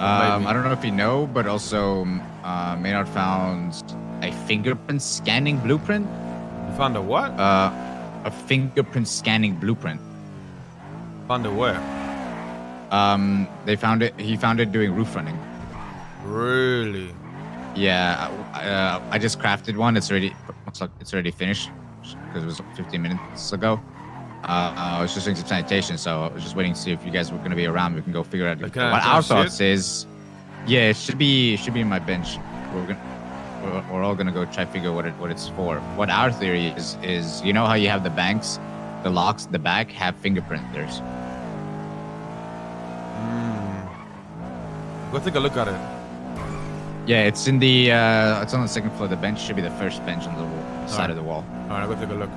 Um, I don't know if you know, but also uh, Maynard found a fingerprint scanning blueprint. You found a what? Uh, a fingerprint scanning blueprint. Found a where? Um, they found it. He found it doing roof running. Really? Yeah, uh, I just crafted one. It's already it's already finished because it was 15 minutes ago. Uh, I was just doing some sanitation, so I was just waiting to see if you guys were going to be around. We can go figure out Okay, what our thoughts it? is. Yeah, it should be it should be in my bench. We're gonna we're, we're all gonna go try figure what it what it's for. What our theory is is you know how you have the banks, the locks, the back have fingerprinters. Go take a look at it. Yeah, it's in the uh, it's on the second floor. The bench should be the first bench on the wall, side Alright. of the wall. All right, I'll go take a look.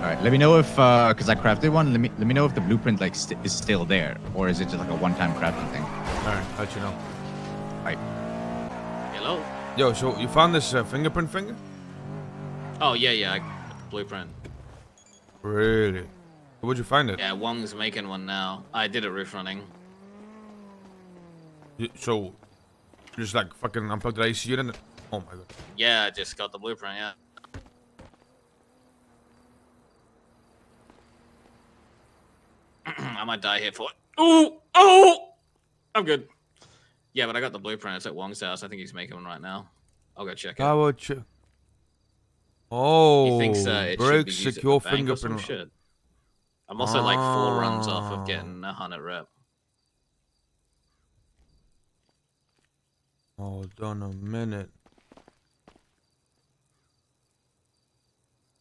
All right, let me know if because I crafted one. Let me let me know if the blueprint like st- is still there, or is it just like a one-time crafting thing? All right, I'll let you know. All right. Hello? Yo, so you found this uh, fingerprint finger? Oh, yeah, yeah. I blueprint. Really? Where'd you find it? Yeah, Wong's making one now. I did it roof running. You- so, you just like fucking unplugged the AC unit? Oh my god. Yeah, I just got the blueprint, yeah. I might die here for it. Oh! Oh! I'm good. Yeah, but I got the blueprint. It's at Wong's house. I think he's making one right now. I'll go check it. How would you? Oh, he thinks uh, it should break be at the secure bank or some fingerprint. shit. I'm also like four runs off Ah. of getting a hundred rep. Hold on a minute.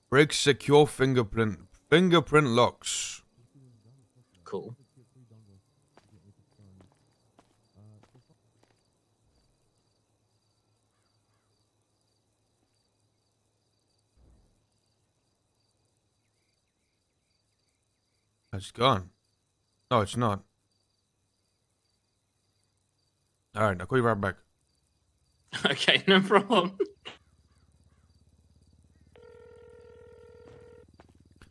Break secure fingerprint. Fingerprint locks. Cool. It's gone. No, it's not. Alright, I'll call you right back. okay, no problem.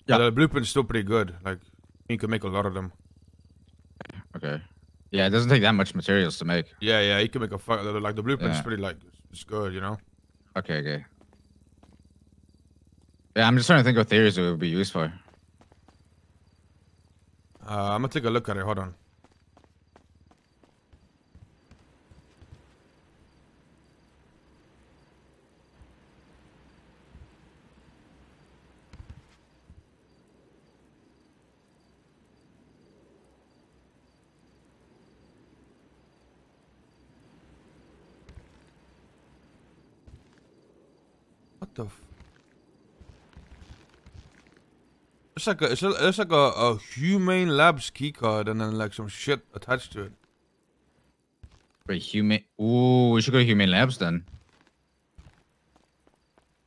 Yeah. The blueprint's still pretty good. Like, you can make a lot of them. Okay. Yeah, it doesn't take that much materials to make. Yeah, yeah, you can make a fuck. Like, the blueprint's Yeah. pretty, like, it's good, you know? Okay, okay. Yeah, I'm just trying to think of theories it would be used for. Uh, I'm gonna take a look at it. Hold on. The? It's like a, it's, a, it's like a, a humane labs keycard and then like some shit attached to it. For human. Ooh, we should go to Humane Labs then.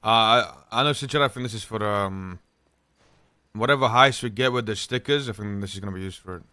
Uh, I I know Sinchara, I think this is for um whatever heist we get with the stickers. I think this is gonna be used for it.